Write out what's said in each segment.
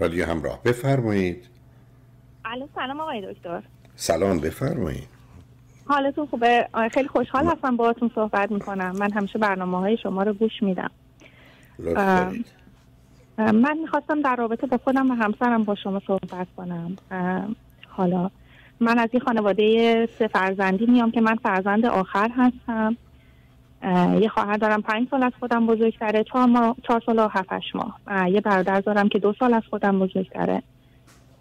رادیو همراه. بفرمایید. الو سلام آقای دکتر. سلام بفرمایید. حالتون خوبه؟ خیلی خوشحال هستم باهاتون صحبت می‌کنم. من همیشه برنامه های شما رو گوش میدم. من می‌خواستم در رابطه با خودم و همسرم با شما صحبت کنم. حالا من از این خانواده سه فرزندی میام که من فرزند آخر هستم. یه خواهر دارم پنج سال از خودم بزرگتره. چهار, ما، چهار سال و هفتش ماه. یه برادر دارم که دو سال از خودم بزرگتره.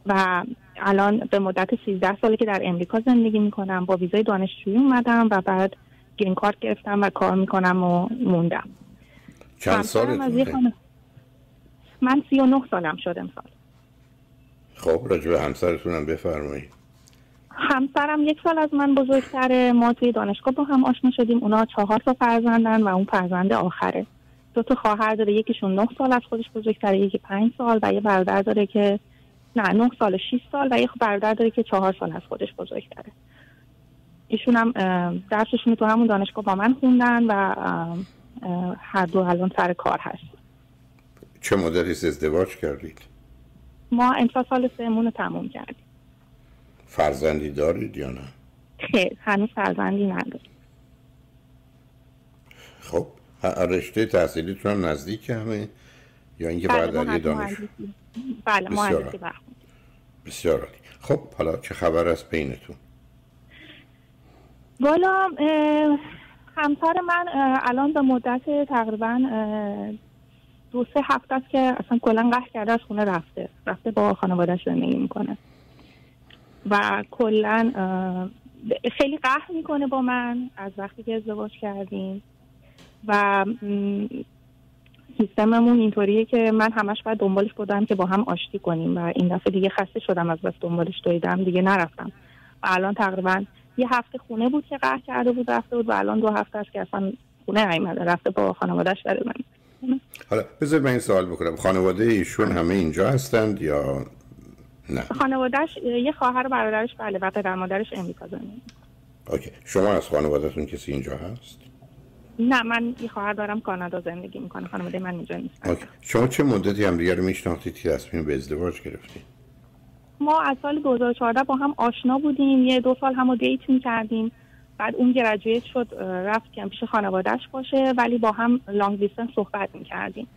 و الان به مدت 13 سالی که در امریکا زندگی می‌کنم با ویزای دانشجویی اومدم و بعد گرین کارت گرفتم و کار می‌کنم و موندم. چند سالتونه؟ من 39 سالم شد امسال. خب راجع به همسرتونم بفرمایید. همسرم یک سال از من بزرگتره ما توی دانشگاه با هم آشنا شدیم. اونا چهار تا فرزندن و اون فرزند آخره. دو تا خواهر داره یکیشون نه سال از خودش بزرگتره یکی پنج سال و یه برادر داره که نه نه سال و 6 سال و یه برادر داره که چهار سال از خودش بزرگتره. ایشون هم درسشون تو همون دانشگاه با من خوندن و هر دو الان سر کار هست چه مدتی ازدواج کردید؟ ما امسال سال سهمون رو تموم کردیم. فرزندی دارید یا نه؟ خیر هنوز فرزندی نداریم خب رشته تحصیلیتون هم نزدیک همه؟ یا اینکه بله، بعد در دانش؟ بله مهندسی بسیار عالی. خب حالا چه خبر از بینتون؟ والا همسر من الان به مدت تقریبا دو سه هفته است که اصلا کلا قهر کرده از خونه رفته. رفته با خانوادهش زندگی می‌کنه. و کلا خیلی قهر می‌کنه با من از وقتی که ازدواج کردیم و سیستممون اینطوریه که من همش باید دنبالش بودم که با هم آشتی کنیم و این دفعه دیگه خسته شدم از بس دنبالش دویدم دیگه نرفتم. و الان تقریبا یه هفته خونه بود که قهر کرده بود رفته بود و الان دو هفته است که اصلا خونه نیومده رفته با خانوادهش داره من. حالا بذار من این سوال بکنم. خانواده ایشون همه اینجا هستند یا نه. خانوادهش یه خواهر و برادرش بله و پدر مادرش امریکا OK. شما از خانوادهتون کسی اینجا هست؟ نه من یه خواهر دارم کانادا زندگی می‌کنه. خانواده من اینجا نیست. شما چه مدتی هم دیگه رو میشناختید که تصمیم به ازدواج گرفتید ما از سال 2014 با هم آشنا بودیم. یه دو سال همو date می‌کردیم. بعد اون graduate شد رفت که پیش خانوادهش باشه ولی با هم long distance صحبت می‌کردیم.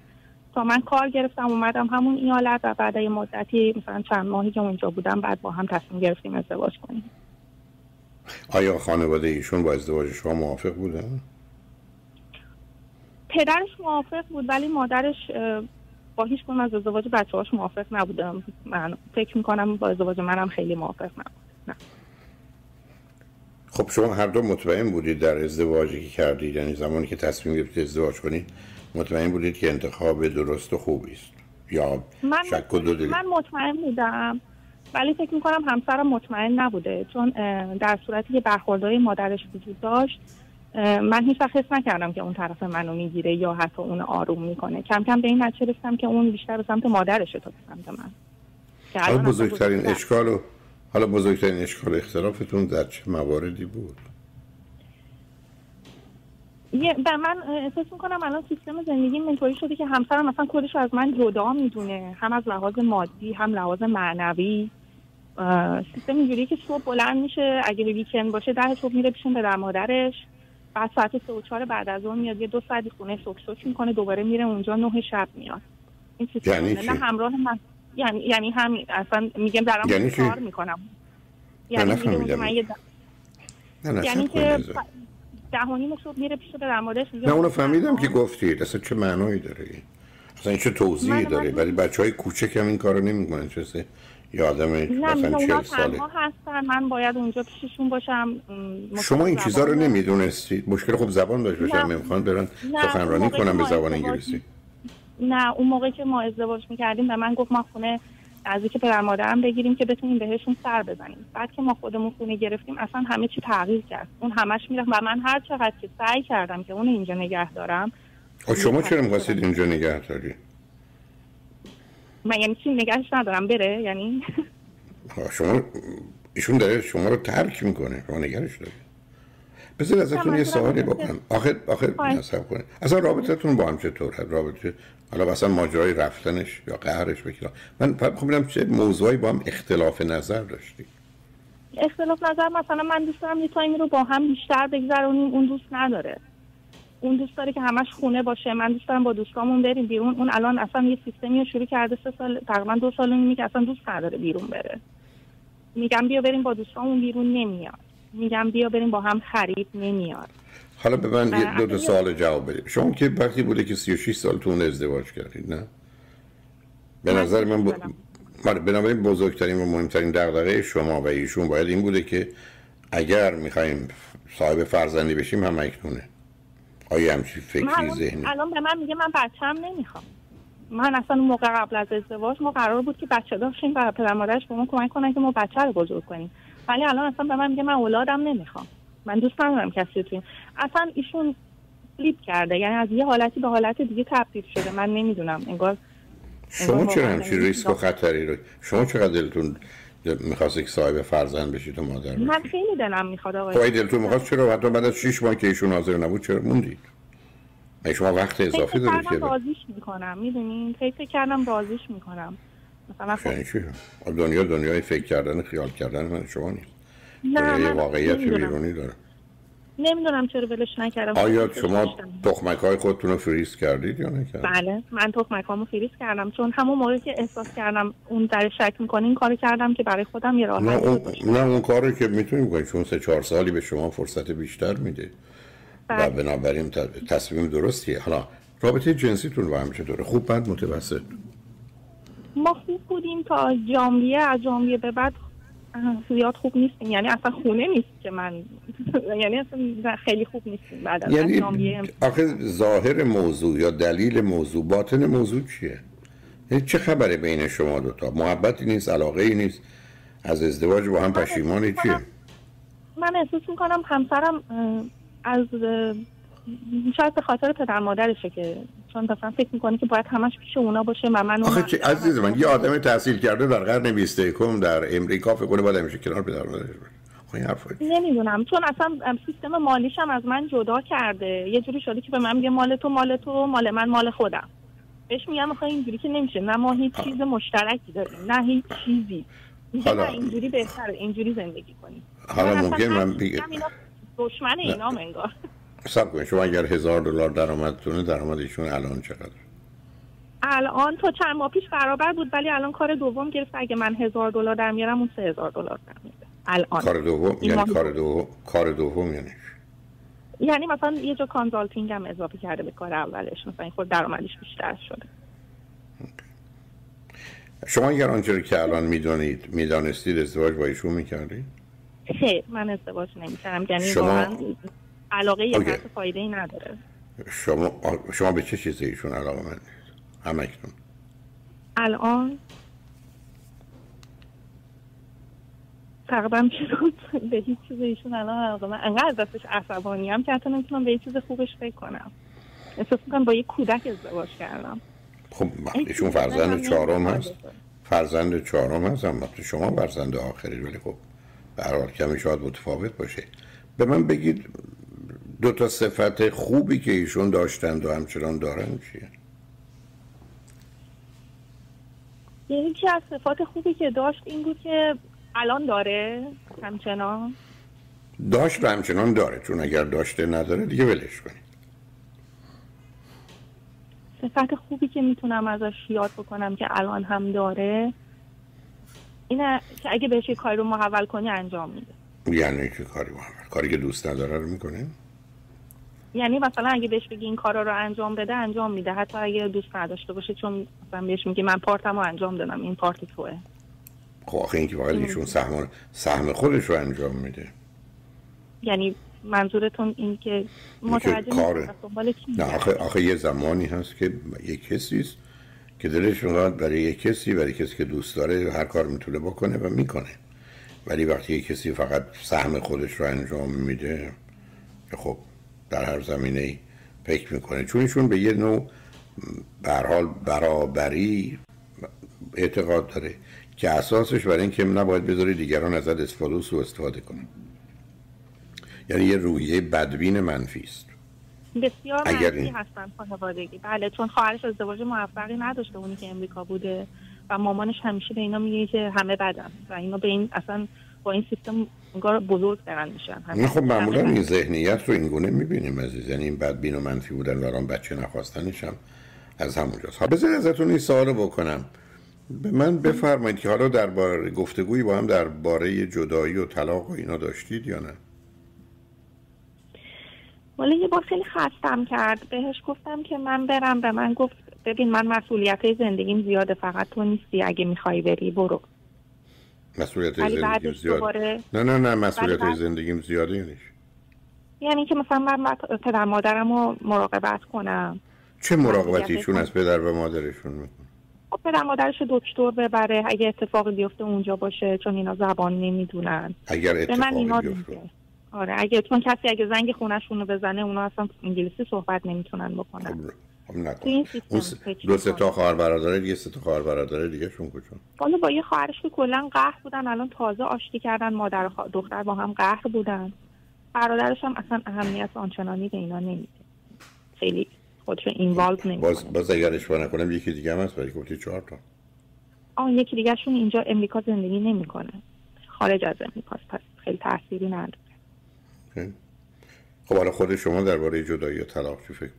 تا من کار گرفتم اومدم همون ایالت و بعد یه مدتی مثلا چند ماهی که اونجا بودم بعد با هم تصمیم گرفتیم ازدواج کنیم آیا خانواده ایشون با ازدواج شما موافق بودن؟ پدرش موافق بود ولی مادرش با هیچ از ازدواج بچه هاش موافق نبودم من فکر می‌کنم با ازدواج منم خیلی موافق نبود نه. خب شما هر دو مطمئن بودید در ازدواجی که کردید یعنی زمانی که تصمیم گرفتید ازدواج کنید مطمئن بودید که انتخاب درست و خوبی است. یا من شک و من مطمئن بودم. ولی فکر می‌کنم همسرم مطمئن نبوده چون در صورتی که برخوردهای مادرش وجود داشت من هیچ وقت حس نکردم که اون طرف منو می‌گیره یا حتی اون آروم می‌کنه. کم کم به این نتیجه رسیدم که اون بیشتر به سمت مادرشه تا به سمت من. حالا بزرگترین اشکال و حالا بزرگترین اشکال اختلافتون در چه مواردی بود؟ به من احساس می‌کنم الان سیستم زندگی اینطوری شده که همسرم مثلا خودش از من جدا می‌دونه. هم از لحاظ مادی هم لحاظ معنوی. سیستم اینجوری که صبح بلند میشه اگه ویکند باشه ده صبح میره پیش پدر مادرش. بعد ساعت سه و چهار بعد از اون میاد یه دو ساعتی خونه سوک می‌کنه دوباره میره اونجا نه شب میاد. این یعنی نه همراه من. یعنی یعنی همین. اصلا میگم دارم یعنی کار می‌کنم. یعنی نه نه یعنی که دهانی صبح میره پیش پدر مادرش نه اونو فهمیدم که گفتید اصلا چه معنایی داره؟ اصلا چه توضیحی داره؟ ولی بچه های کوچک هم این کارو نمی‌کنن چه یه آدم مثلا 40 ساله. هستن. من باید اونجا پیششون باشم شما این چیزا رو نمی‌دونستید مشکل خب زبان داشت باشم نمی‌خوان برن سخنرانی کنم به زبان انگلیسی. نه اون موقع که ما ازدواج می‌کردیم به من گفت ما خونه که پدر مادرم بگیریم که بتونیم بهشون سر بزنیم. بعد که ما خودمون خونه گرفتیم اصلا همه چی تغییر کرد. اون همش میره و من هر چقدر که سعی کردم که اون اینجا نگه دارم خب شما چرا می‌خواستید اینجا نگه داری؟ من یعنی چی؟ نگهش ندارم بره؟ یعنی؟ شما ایشون داره شما رو ترک می‌کنه. شما نگرش داری. بذار ازتون یه سوالی بکنم. آخه آخه نصب کنید اصلا رابطتون با هم چطوره؟ رابطه حالا مثلا ماجرای رفتنش یا قهرش بکلا من خب ببینم چه موضوعی با هم اختلاف نظر داشتی؟ اختلاف نظر مثلا من دوست دارم یه تایمی رو با هم بیشتر بگذرونیم اون دوست نداره. اون دوست داره که همش خونه باشه. من دوست دارم با دوستامون بریم بیرون. اون الان اصلا یه سیستمی رو شروع کرده سه سال تقریبا دو سال نیمی که اصلا دوست نداره بیرون بره. میگم بیا بریم با دوستامون بیرون نمیاد. میگم بیا بریم با هم خرید نمیاد. حالا به من یه دو تا سوال جواب بدید شما که وقتی بوده که 36 سالتون ازدواج کردید نه؟ به نظر من ب... بنابراین بزرگترین و مهمترین دغدغه شما و ایشون باید این بوده که اگر می‌خوایم صاحب فرزندی بشیم هم اکنونه. آیا همچی فکری ذهنی؟ الان به من میگه من بچم نمی‌خوام. من اصلا موقع قبل از ازدواج ما قرار بود که بچه داشتیم و پدر مادرش به ما کمک کنن که ما بچه رو بزرگ کنیم. ولی الان اصلا به من میگه من اولادم نمی‌خوام. من دوست ندارم کسی تو اصلا ایشون لیپ کرده. یعنی از یه حالتی به حالت دیگه تبدیل شده. من نمی‌دونم. انگار شما چرا همچین ریسک و خطری رو شما چقدر دلتون می‌خواست که صاحب فرزند بشید و مادر من خیلی دلم می‌خواد آقای خب دلتون می‌خواست چرا حتی بعد از 6 ماه که ایشون حاضر نبود چرا موندید؟ شما وقت اضافی دارید که بازیش می‌کنم. می‌دونین؟ فکر کردم بازیش می‌کنم. مثلا خب دنیا دنیای فکر کردن خیال کردن من شما نیست. نه یه واقعیت بیرونی داره نمی‌دونم چرا ولش نکردم. آیا شما تخمک های خودتون رو فریز کردید یا نکردید؟ بله من تخمک رو فریز کردم. چون همون موقعی که احساس کردم اون در شک می‌کنه این کاری کردم که برای خودم یه راه نه اون, نه اون کاری که می‌تونیم کنید چون سه چهار سالی به شما فرصت بیشتر میده. بله. و بنابراین تصمیم درستیه. حالا رابطه جنسیتون با هم چطوره؟ خوب بد متوسط؟ ما خوب بودیم تا جامعه از جامعه به بعد زیاد خوب نیستیم. یعنی اصلا خونه نیست که من. یعنی اصلا خیلی خوب نیستیم بعد از یعنی آخه ظاهر موضوع یا دلیل موضوع باطن موضوع چیه؟ یعنی چه خبره بین شما دوتا؟ محبتی نیست علاقه ای نیست از ازدواج با هم پشیمانی چیه؟ من احساس می‌کنم همسرم از شاید به خاطر پدر مادرشه که چون مثلا فکر می‌کنه که باید همش پیش اونا باشه و من آخه چه عزیز من یه آدم تحصیل کرده در قرن 20 در امریکا فکر کنه باید همیشه کنار پدر مادرش باشه. نمی‌دونم چون اصلا سیستم مالیش هم از من جدا کرده. یه جوری شده که به من میگه مال تو مال تو مال من مال خودم. بهش میگم آخه اینجوری که نمیشه نه ما هیچ چیز مشترکی داریم نه هیچ چیزی. حالا. اینجوری بهتره اینجوری زندگی کنیم. حالا ممکن من بگم دشمن اینا انگار. سب کنید. شما اگر هزار دلار درآمدتونه درآمد ایشون الان چقدر؟ الان تا چند ماه پیش برابر بود ولی الان کار دوم گرفت. اگه من هزار دلار در میارم اون سه هزار دلار در میاره. الان. کار دوم؟ یعنی کار دوم. کار دوم یعنی یعنی مثلا یه جا کانزالتینگ هم اضافه کرده به کار اولش. مثلا خود درآمدش بیشتر شده. شما اگر آنچه که الان می‌دونید می‌دانستید ازدواج با ایشون می‌کردید؟ خیر من ازدواج نمی‌کردم. یعنی شما... علاقه یه طرف فایده ای نداره. شما شما به چه چیزی ایشون علاقه من همکنون؟ الان تقریبا به هیچ چیز ایشون الان علاقه من انقدر دستش عصبانی هم که حتی نمی‌تونم به هیچ چیز خوبش فکر کنم. احساس می‌کنم با یه کودک ازدواج کردم. خب ایشون فرزند چهارم هست. فرزند چهارم هست اما شما فرزند آخری ولی خب به هر حال کمی شاید متفاوت باشه. به من بگید دو تا صفت خوبی که ایشون داشتند و همچنان دارن چیه؟ یکی از صفات خوبی که داشت این بود که الان داره همچنان؟ داشت و همچنان داره چون اگر داشته نداره دیگه ولش کنید صفت خوبی که می‌تونم ازش یاد بکنم که الان هم داره اینه که اگه بهش کاری رو محول کنی انجام میده. یعنی که کاری محول؟ کاری که دوست نداره رو می‌کنه؟ یعنی مثلا اگه بهش بگی این کارا رو انجام بده انجام میده. حتی اگه دوست نداشته باشه چون مثلا بهش میگه من پارتم رو انجام دادم این پارت توه. خب آخه این که فقط ایشون سهم سهم خودش رو انجام میده. یعنی منظورتون این که متوجه کار نه آخه, آخه یه زمانی هست که یه کسی است که دلش می‌خواد برای یه کسی برای کسی که دوست داره هر کار می‌تونه بکنه و می‌کنه. ولی وقتی یه کسی فقط سهم خودش رو انجام میده خب در هر زمینه فکر می‌کنه. چون ایشون به یه نوع حال برابری اعتقاد داره که اساسش برای اینکه نباید بذاری دیگران ازت استفاده و سو استفاده کنن. یعنی یه روحیه بدبین منفی است. بسیار اگر منفی هستن خانوادگی. بله چون خواهرش ازدواج موفقی نداشته اونی که امریکا بوده و مامانش همیشه به اینا میگه که همه بدن و اینا به این اصلا با این سیستم انگار بزرگ دارن میشن. نه خب معمولا این ذهنیت رو این گونه می‌بینیم عزیز. یعنی این بدبین و منفی بودن و بچه نخواستنش هم از همونجاست. ها بذار ازتون این سوال بکنم. به من بفرمایید که حالا درباره گفتگویی با هم درباره جدایی و طلاق و اینا داشتید یا نه؟ ولی یه بار خیلی خستم کرد. بهش گفتم که من برم به من گفت ببین من مسئولیت زندگیم زیاده فقط تو نیستی. اگه می‌خوای بری برو. مسئولیت زندگیم زیاده نه نه نه مسئولیت زندگیم زیاده یعنی یعنی که مثلا من پدر مادرم رو مراقبت کنم. چه مراقبتیشون از پدر و مادرشون می‌کنه؟ خب پدر مادرش دکتر ببره اگه اتفاقی بیفته اونجا باشه چون اینا زبان نمی‌دونن. اگر اتفاقی بیفته. آره اگه چون کسی اگه زنگ خونهشون رو بزنه اونا اصلا انگلیسی صحبت نمی‌تونن بکنن. خب, خب این دو سه تا خواهر برادر دیگه سه تا خواهر برادر دیگه شون کجا حالا با یه خواهرش که کلا قهر بودن الان تازه آشتی کردن مادر و دختر با هم قهر بودن. برادرش هم اصلا اهمیت آنچنانی به اینا نمیده. خیلی خودشو اینوالو نمی‌کنه. باز باز اگر اشتباه نکنم یکی دیگه هم هست ولی گفتی چهار تا. آن یکی دیگه شون اینجا امریکا زندگی نمی‌کنه. خارج از امریکا پس خیلی تأثیری نداره. خب حالا خود شما درباره جدایی و طلاق چی فکر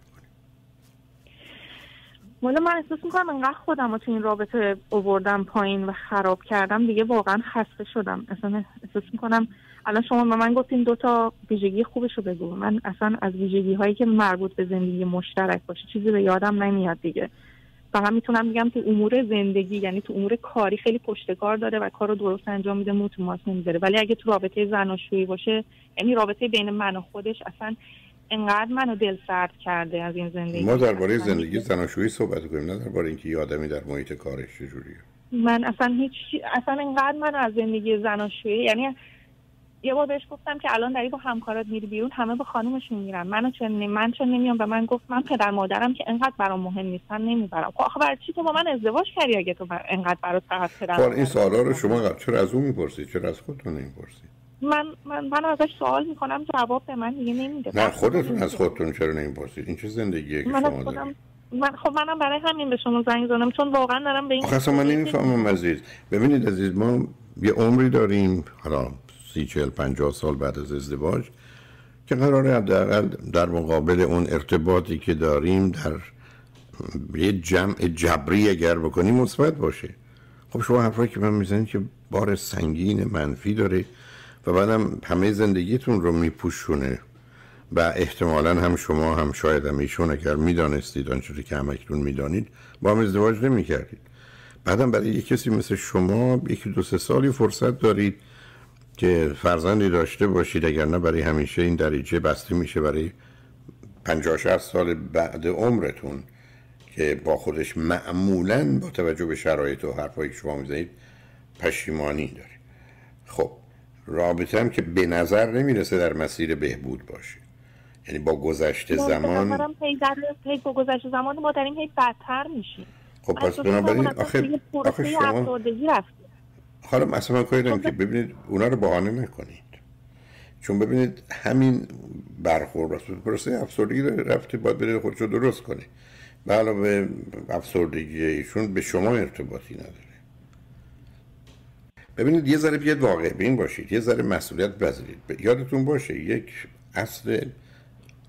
والا من احساس می‌کنم انقدر خودم رو تو این رابطه اووردم پایین و خراب کردم. دیگه واقعا خسته شدم. اصلا احساس می‌کنم الان شما به من گفتین دو تا ویژگی خوبش رو بگو. من اصلا از ویژگی هایی که مربوط به زندگی مشترک باشه چیزی به یادم نمیاد دیگه. فقط می‌تونم بگم تو امور زندگی یعنی تو امور کاری خیلی پشتکار داره و کار رو درست انجام میده موت نمی‌ذاره. ولی اگه تو رابطه زناشویی باشه یعنی رابطه بین من و خودش اصلا انقدر منو دل سرد کرده از این زندگی. ما درباره زندگی زناشویی صحبت کنیم نه درباره اینکه یه آدمی در محیط کارش چجوریه. من اصلا هیچ اصلا انقدر من از زندگی زناشویی یعنی یه بار بهش گفتم که الان داری با همکارات میری بیرون همه به خانومشون میرن. منو چون من چون نمیام؟ به من گفت من پدر مادرم که انقدر برام مهم نیستن نمی‌برم. خب آخه برای چی تو با من ازدواج کردی اگه تو انقدر برات فقط پدر خب این سوالا رو شما چرا از اون می‌پرسید؟ چرا از خودتون نمی‌پرسید؟ من من من ازش سوال می‌کنم جواب به من دیگه نمیده. نه خودتون از خودتون چرا نمی‌پرسید؟ این چه زندگیه که من شما خودم من خب منم برای همین به شما زنگ زدم چون واقعا دارم به این آخه من نمی‌فهمم عزیز. ببینید عزیز ما یه عمری داریم حالا سی چهل پنجاه سال بعد از ازدواج که قراره حداقل در مقابل اون ارتباطی که داریم در یه جمع جبری اگر بکنیم مثبت باشه. خب شما حرفایی که من می‌زنید که بار سنگین منفی داره و بعدم همه زندگیتون رو میپوشونه. و احتمالا هم شما هم شاید هم ایشون اگر می‌دانستید آنچه که همکنون می‌دانید با هم ازدواج نمی‌کردید. بعدم برای یک کسی مثل شما یکی دو سه سالی فرصت دارید که فرزندی داشته باشید اگر نه برای همیشه این دریچه بسته میشه برای 50 60 سال بعد عمرتون که با خودش معمولا با توجه به شرایط و حرفایی که شما می‌زنید پشیمانی داره. خب رابطه هم که به نظر نمی‌رسه در مسیر بهبود باشه. یعنی با گذشت زمان پی با گذشت زمان ما داریم هی بدتر میشیم. خب پس بنابراین آخه, آخه شما حالا مثلا کاری دارم که ببینید اونا رو بهانه نکنید. چون ببینید همین برخورد پروسه افسردگی رفته باید بره خودش رو درست کنه. به علاوه افسردگی ایشون به شما ارتباطی نداره. ببینید یه ذره بیاد واقع بین باشید یه ذره مسئولیت بذارید. یادتون باشه یک اصل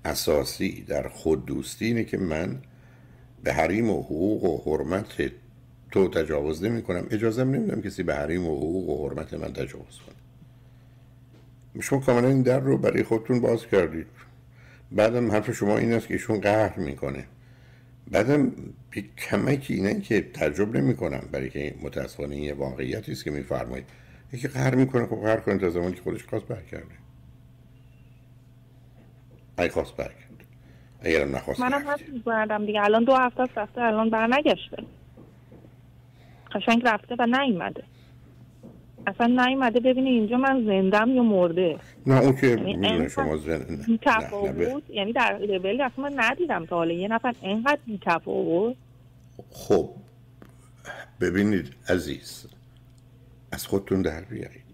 اساسی در خود دوستی اینه که من به حریم و حقوق و حرمت تو تجاوز نمی کنم اجازه نمیدم کسی به حریم و حقوق و حرمت من تجاوز کنه. شما کاملا این در رو برای خودتون باز کردید. بعدم حرف شما این است که ایشون قهر می‌کنه. بعدم یک کمکی اینه که تجربه نمی کنم برای که متاسفانه یه واقعیتی است که میفرمایید. یکی قهر می‌کنه خب قهر کنه تا زمانی که خودش خواست برکرده ای خواست برکرد اگرم نخواست منم هست دیگه. الان دو هفته رفته الان برنگشته. قشنگ رفته و نیومده. اصلا نیومده ببینی اینجا من زندم یا مرده. نه اون که یعنی شما زنده تفاوت یعنی در لول اصلا من ندیدم تا حالا. یه نفر اینقدر بی تفاوت خب ببینید عزیز از خودتون در بیارید.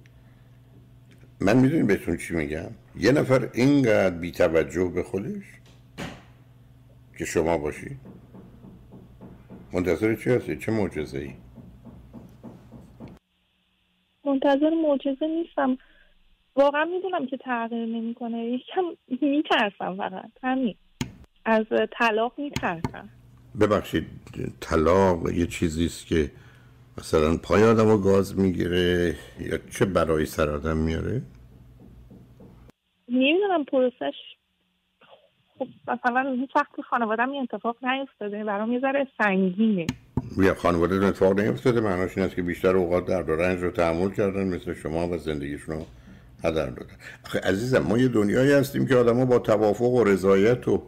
من می‌دونی بهتون چی میگم؟ یه نفر اینقدر بی توجه به خودش که شما باشید منتظر چی هستی؟ چه معجزه ای؟ منتظر معجزه نیستم. واقعا می‌دونم که تغییر نمی‌کنه. یکم میترسم فقط. همین. از طلاق میترسم. ببخشید طلاق یه چیزی است که مثلا پای آدم رو گاز می‌گیره یا چه برای سر آدم میاره نمی‌دونم پروسش خب مثلا هیچ وقت خانواده می اتفاق نیفتاده. برام یه ذره سنگینه. یا خانواده اتفاق نیفتاده. معناش این است که بیشتر اوقات درد و رنج رو تحمل کردن مثل شما و زندگیشون رو هدر دادن. آخه عزیزم ما یه دنیایی هستیم که آدم با توافق و رضایت و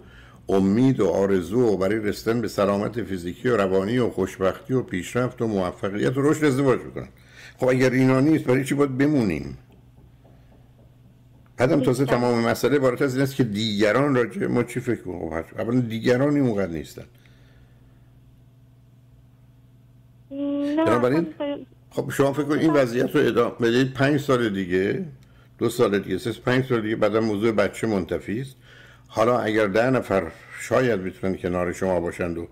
امید و آرزو و برای رسیدن به سلامت فیزیکی و روانی و خوشبختی و پیشرفت و موفقیت و رشد ازدواج می‌کنن. خب اگر اینا نیست برای چی باید بمونیم؟ بعدم تازه تمام مسئله بارت از این است که دیگران راجع ما چی فکر کنیم خب اولا دیگران موقع نیستن. بنابراین خب شما فکر کنید این وضعیت رو ادامه بدید. پنج سال دیگه دو سال دیگه سه پنج سال دیگه بعدا موضوع بچه منتفی است. حالا اگر ده نفر شاید بتونن کنار شما باشند و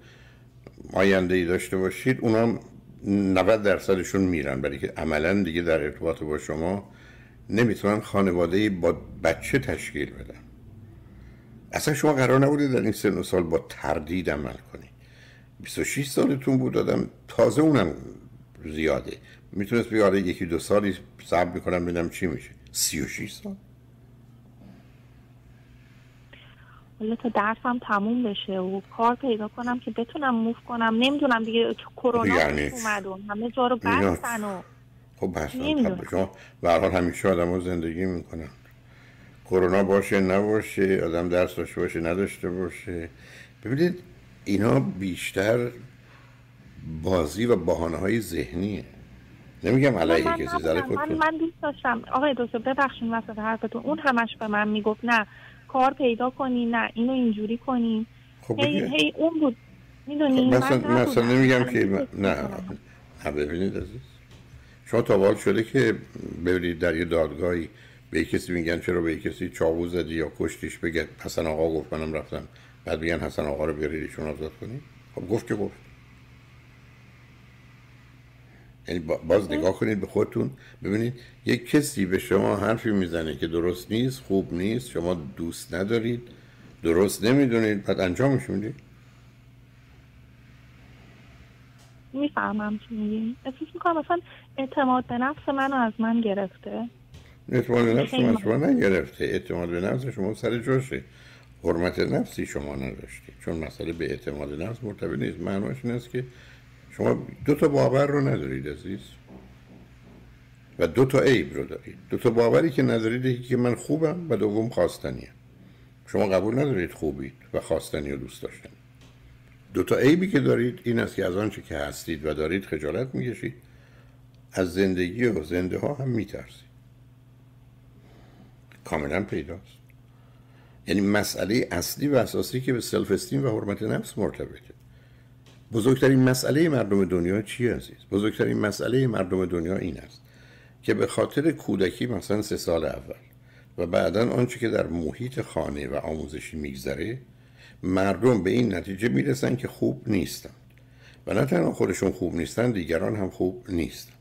آینده ای داشته باشید اونا 90 درصدشون میرن. برای که عملا دیگه در ارتباط با شما نمی‌تونن خانواده با بچه تشکیل بدن. اصلا شما قرار نبوده در این سن و سال با تردید عمل کنی. 26 سالتون بود دادم تازه اونم زیاده. می‌تونست بیاره یکی دو سالی صبر می‌کنم ببینم چی میشه. 36 سال. حالا تا درسم تموم بشه و کار پیدا کنم که بتونم موف کنم نمی‌دونم دیگه کرونا یعنی اومد و همه جا رو بستن و خب بستن شما برحال همیشه آدم زندگی می‌کنن. کرونا باشه نباشه آدم درس داشته باشه نداشته باشه. ببینید اینا بیشتر بازی و بحانه های ذهنیه. نمیگم علیه کسی زره من, من دوست داشتم. آقای دکتر ببخشید وسط حرفتون. اون همش به من می‌گفت نه کار پیدا کنی نه اینو اینجوری کنی. خب هی, هی اون بود. می‌دونی خب مثلا, مثلا نمیگم که نه. نه ببینید عزیز. شما تا شده که ببینید در یه دادگاهی به کسی میگن چرا به کسی چاقو زدی یا کشتیش بگه حسن آقا گفت منم رفتم. بعد بگن حسن آقا رو بیارید ایشون آزاد کنی خب گفت که گفت. یعنی باز نگاه کنید به خودتون ببینید یک کسی به شما حرفی می‌زنه که درست نیست خوب نیست شما دوست ندارید درست نمی‌دونید بعد انجامش می‌دید می‌فهمم چی میگین احساس می‌کنم مثلا اعتماد به نفس منو از من گرفته. اعتماد به نفس من شما نگرفته. اعتماد به نفس شما سر جاشه. حرمت نفسی شما نداشتید چون مسئله به اعتماد نفس مرتبط نیست. معناش این است که شما دو تا باور رو ندارید عزیز. و دو تا عیب رو دارید. دو تا باوری که ندارید که من خوبم و دوم خواستنیه. شما قبول ندارید خوبید و خواستنی و دوست داشتن. دو تا عیبی که دارید این است که از آنچه که هستید و دارید خجالت می‌کشید از زندگی و زنده ها هم میترسید. کاملا پیداست. یعنی مسئله اصلی و اساسی که به سلف استیم و حرمت نفس مرتبطه. بزرگترین مسئله مردم دنیا چی عزیز؟ بزرگترین مسئله مردم دنیا این است که به خاطر کودکی مثلا سه سال اول و بعدا آنچه که در محیط خانه و آموزشی میگذره مردم به این نتیجه می‌رسن که خوب نیستن. و نه تنها خودشون خوب نیستن دیگران هم خوب نیستن.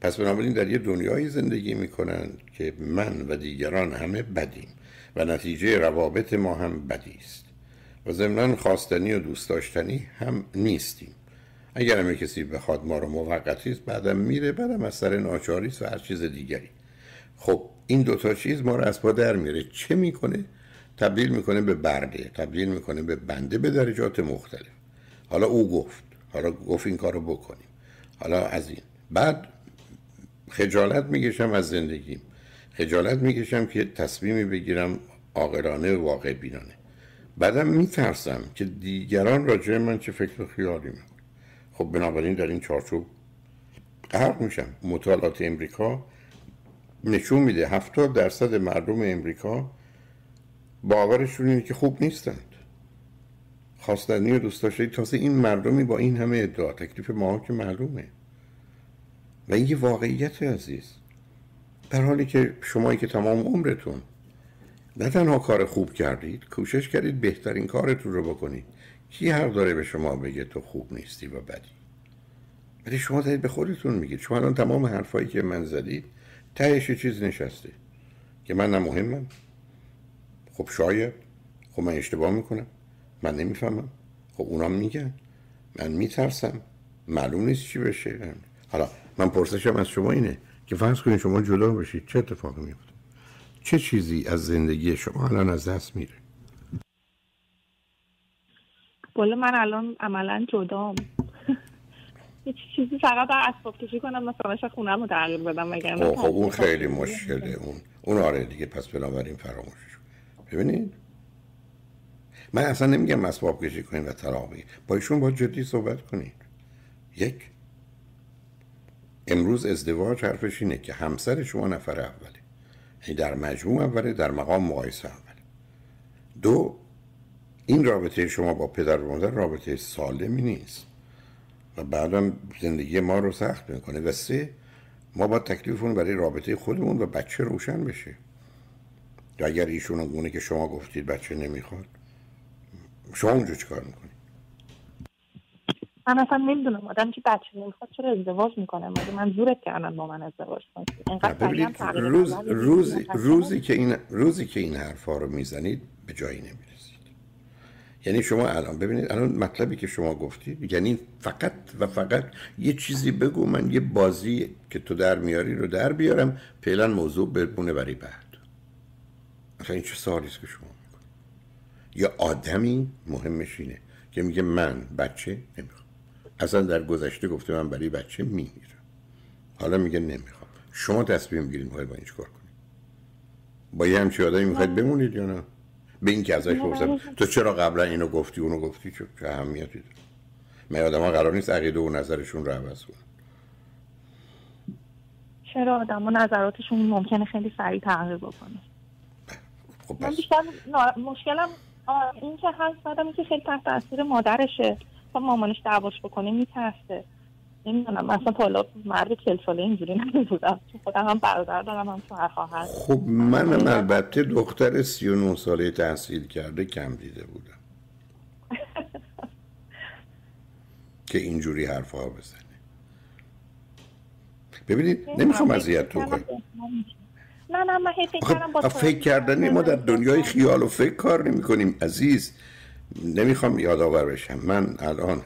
پس بنابراین در یه دنیایی زندگی می‌کنن که من و دیگران همه بدیم و نتیجه روابط ما هم بدی است. و ضمنا خواستنی و دوست داشتنی هم نیستیم. اگر هم کسی بخواد ما رو موقتی است بعدم میره بعدم از سر ناچاری و هر چیز دیگری. خب این دوتا چیز ما رو از پا در میره چه می‌کنه؟ تبدیل می‌کنه به برده تبدیل می‌کنه به بنده به درجات مختلف. حالا او گفت حالا گفت این کارو بکنیم. حالا از این. بعد خجالت می‌کشم از زندگیم. خجالت می‌کشم که تصمیمی بگیرم عاقلانه و واقع بینانه بعدم میترسم که دیگران راجع من چه فکر و خیالی می‌کنن. خب بنابراین در این چارچوب غرق میشم. مطالعات امریکا نشون میده هفتاد درصد مردم امریکا باورشون اینه که خوب نیستند. خواستنی و دوست داشته تازه این مردمی با این همه ادعا تکلیف ما که معلومه. و این یه واقعیت عزیز. در حالی که شمایی که تمام عمرتون نه تنها کار خوب کردید کوشش کردید بهترین کارتون رو بکنید. کی حق داره به شما بگه تو خوب نیستی و بدی؟ ولی شما دارید به خودتون میگید. شما الان تمام حرفایی که من زدید تهش چیز نشسته. که من نه مهمم. خب شاید. خب من اشتباه می‌کنم. من نمی‌فهمم. خب اونا میگن. من میترسم. معلوم نیست چی بشه. حالا من پرسشم از شما اینه که فرض کنید شما جدا بشید چه اتفاقی میفته چه چیزی از زندگی شما الان از دست میره؟ بله من الان عملا جدام. هیچ چیزی فقط در اسباب کشی کنم مثلا خونه رو تغییر بدم خب, خب اون خیلی مشکله. اون اون آره دیگه پس بنابراین فراموشش ببینید؟ من اصلا نمیگم اسباب کشی کنید و طلاق با ایشون با جدی صحبت کنید. یک امروز ازدواج حرفش اینه که همسر شما نفر اوله در مجموع اوله در مقام مقایسه اوله دو این رابطه شما با پدر و مادر رابطه سالمی نیست. و بعدم زندگی ما رو سخت می‌کنه. و سه ما با تکلیفون برای رابطه خودمون و بچه روشن بشه. یا اگر ایشون اونه که شما گفتید بچه نمی‌خواد شما اونجا چیکار می‌کنید؟ من اصلا نمی‌دونم. آدم که بچه نمی‌خواد چرا ازدواج می‌کنه؟ مگه من زورت کردن با من ازدواج کنید روز روزی روزی که این روزی که این حرفا رو می‌زنید به جایی نمی‌رسید. یعنی شما الان ببینید الان مطلبی که شما گفتید یعنی فقط و فقط یه چیزی بگو من یه بازی که تو در میاری رو در بیارم فعلا موضوع بمونه برای بعد. اصلا این چه سوالی که شما می‌کنید؟ یا آدمی مهمش اینه که میگه من بچه نمی‌خوام. اصلا در گذشته گفته من برای بچه میمیرم. حالا میگه نمی‌خوام. شما تصمیم می‌گیرید می‌خواید با این کار کنید؟ با یه همچی آدمی می‌خواید بمونید یا نه؟ به این که ازش پرسم تو چرا قبلا اینو گفتی اونو گفتی؟ چه, چه اهمیتی داره؟ من آدم ها قرار نیست عقیده و نظرشون رو عوض کنن. چرا آدم ها نظراتشون ممکنه خیلی سریع تغییر بکنه؟ خب من بیشتر مشکلم این که هست بعدم که خیلی تحت تاثیر مادرشه تا مامانش دعواش بکنه میترسه. نمی‌دونم مثلا تا حالا مرد چل ساله اینجوری نبودم خودم هم برادر دارم هم شوهر خواهر. خب منم البته دختر 39 ساله تحصیل کرده کم دیده بودم. که اینجوری حرفها بزنه. ببینید نمی‌خوام اذیتتون کنم. نه نه من فکر کردم با فکر کردنی ما در دنیای خیال و فکر کار نمی کنیم عزیز. نمی‌خوام یادآور بشم. من الان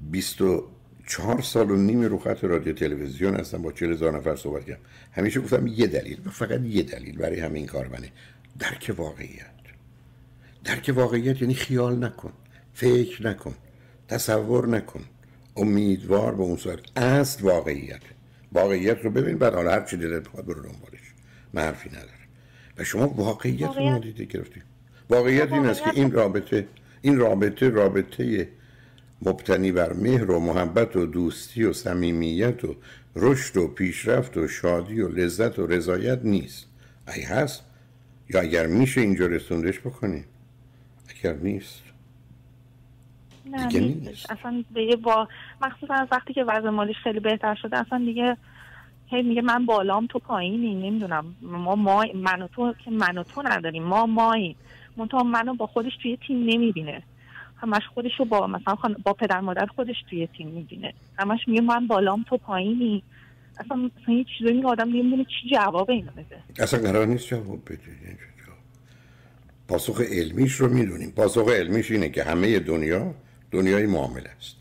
بیست و چهار سال و نیم رو خط رادیو تلویزیون هستم با چهل هزار نفر صحبت کردم. همیشه گفتم یه دلیل و فقط یه دلیل برای همین کار منه درک واقعیت. درک واقعیت یعنی خیال نکن فکر نکن تصور نکن. امیدوار به اون صورت. اصل واقعیت. واقعیت رو ببین بعد حالا هر چی دلت بخواد برو دنبالش. من حرفی ندارم. و شما واقعیت, رو نادیده گرفتی. واقعیت این است که این رابطه این رابطه رابطه مبتنی بر مهر و محبت و دوستی و صمیمیت و رشد و پیشرفت و شادی و لذت و رضایت نیست. ای هست؟ یا اگر میشه اینجا رسوندش بکنیم؟ اگر نیست. نه دیگه نیست. اصلا دیگه با مخصوصا از وقتی که وضع مالیش خیلی بهتر شده اصلا دیگه هی میگه من بالام تو پایینی نمی‌دونم. ما ما من و تو که من و تو نداریم. ما ماییم. منتها منو با خودش توی تیم نمی‌بینه. همش خودش رو با مثلا با پدر مادر خودش توی تیم می‌بینه. همش میگه من بالام تو پایینی. اصلا مثلا یه چیزایی میگه آدم نمی‌دونه چی جواب اینو بده. اصلا قرار نیست جواب بده. پاسخ علمیش رو می‌دونیم. پاسخ علمیش اینه که همه دنیا دنیای معامله است.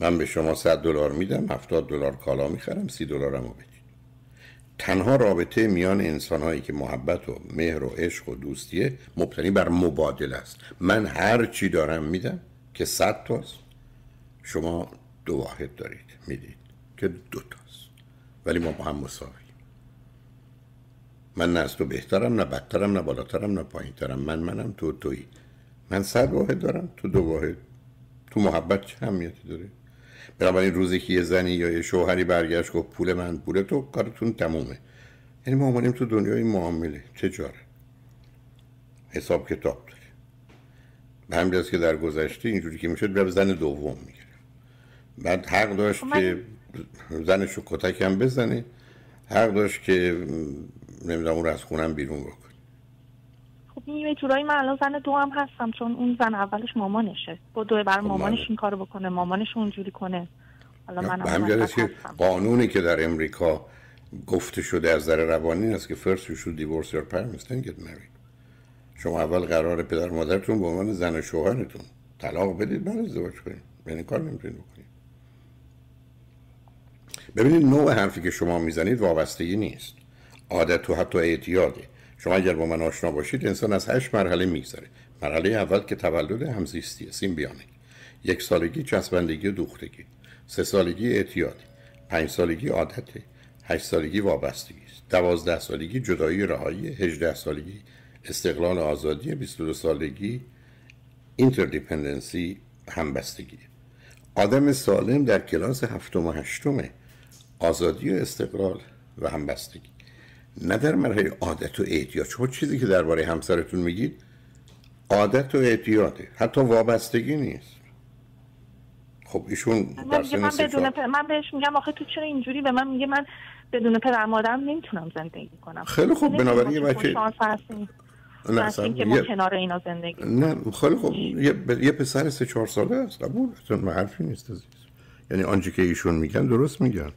من به شما 100 دلار میدم 70 دلار کالا می‌خرم 30 دلارمو بدید تنها رابطه میان انسانهایی که محبت و مهر و عشق و دوستیه مبتنی بر مبادله است. من هر چی دارم میدم که صد تاست. شما دو واحد دارید می‌دید که دو تاست. ولی ما با هم مساوی. من نه از تو بهترم نه بدترم نه بالاترم نه پایینترم. من منم تو تویی. من صد واحد دارم تو دو واحد. تو محبت چه همیتی داره؟ بنابراین روزی که یه زنی یا یه شوهری برگشت گفت پول من پول تو کارتون تمومه. یعنی ما آمدیم تو دنیای معامله. تجارت حساب کتاب داره به همین که در گذشته اینجوری که می‌شد به زن دوم می‌گیره بعد حق داشت خب که زنش رو کتکم بزنه. حق داشت که نمی‌دونم اون رو از خونم بیرون بکنه. یه جورایی من الان زن دو هم هستم چون اون زن اولش مامانشه. با دو بر خب، مامانش این کارو بکنه مامانش اونجوری کنه. حالا من که قانونی که در امریکا گفته شده از در روانی است که فرست you should divorce your parents then get married. شما اول قرار پدر مادرتون به عنوان زن شوهرتون طلاق بدید بعد ازدواج کنید. یعنی کار نمی‌تونید بکنید. ببینید نوع حرفی که شما می‌زنید وابستگی نیست. عادت و حتی اعتیاده. شما اگر با من آشنا باشید انسان از هشت مرحله میگذره. مرحله اول که تولد همزیستی symbiotic یک سالگی چسبندگی و دوختگی. سه سالگی اعتیادی. پنج سالگی عادته. هشت سالگی وابستگی. است دوازده سالگی جدایی رهایی. هجده سالگی استقلال آزادی. 22 سالگی interdependency همبستگی. آدم سالم در کلاس هفتم و هشتمه آزادی و استقلال و همبستگی. نه در مرحله عادت و اعتیاد. شما چیزی که درباره همسرتون میگید عادت و اعتیاده حتی وابستگی نیست. خب ایشون من, من بدون من بهش میگم آخه تو چرا اینجوری به من میگه؟ من بدون پدر مادرم نمی‌تونم زندگی کنم. خیلی خوب بنابراین یه بچه نه که ما کنار اینا زندگی نه خیلی خوب. یه, یه پسر سه چهار ساله است. قبول حرفی نیست عزیز. یعنی آنچه که ایشون میگن درست میگن.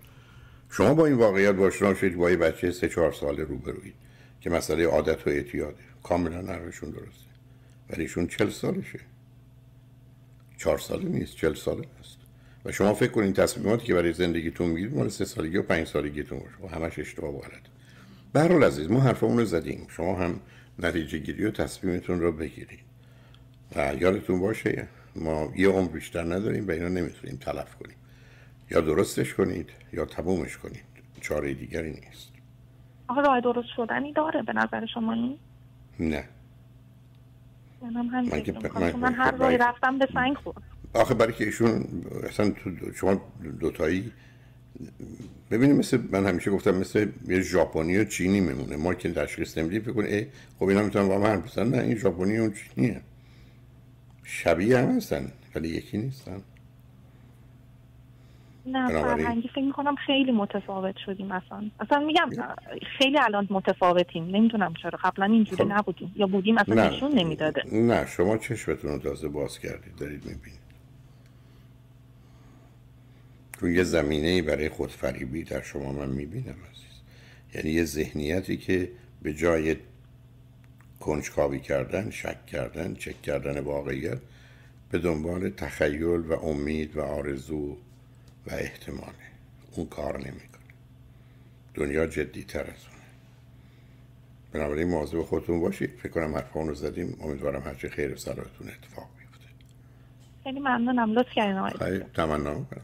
شما با این واقعیت آشنا شدید با یه بچه سه چهار ساله روبروید که مسئله عادت و اعتیاده. کاملا نرشون درسته. ولی ایشون چل سالشه. چهار ساله نیست چل ساله است. و شما فکر کنید تصمیماتی که برای زندگیتون می‌گیرید مال سه سالگی و پنج سالگیتون باشه. و همش اشتباه به هر عزیز ما حرفمون رو زدیم. شما هم نتیجه گیری و تصمیمتون رو بگیرید. و یادتون باشه ما یه عمر بیشتر نداریم و اینا نمی‌تونیم تلف کنیم. یا درستش کنید یا تمومش کنید. چاره دیگری نیست. آخه راه درست شدنی داره به نظر شما این؟ نه. من, من, من هر راهی رفتم به سنگ خورد آخه برای که ایشون اصلا تو شما دوتایی ببینید مثل من همیشه گفتم مثل یه ژاپنی و چینی میمونه. ما که تشخیص نمیدیم فکر کنید خب اینا می‌تونن با هم حرف نه این ژاپنی اون چینیه. شبیه هم هستن ولی یکی نیستن. نه فرهنگی فکر می‌کنم خیلی متفاوت شدیم اصلا. اصلا میگم خیلی الان متفاوتیم. نمی‌دونم چرا. قبلا اینجوری خب. نبودیم. یا بودیم اصلا نشون نمی‌داده. نه شما چشمتون رو تازه باز کردید. دارید می‌بینید. تو یه زمینه برای خودفریبی در شما من می‌بینم عزیز. یعنی یه ذهنیتی که به جای کنجکاوی کردن شک کردن چک کردن واقعیت به دنبال تخیل و امید و آرزو و احتماله اون کار نمی‌کنه. دنیا جدی تر از اونه. بنابراین مواظب خودتون باشید. فکر کنم حرفا رو زدیم. امیدوارم هرچی خیر و صلاحتون اتفاق بیفته. خیلی ممنونم. لطف کردین آقای تمنا می‌کنم.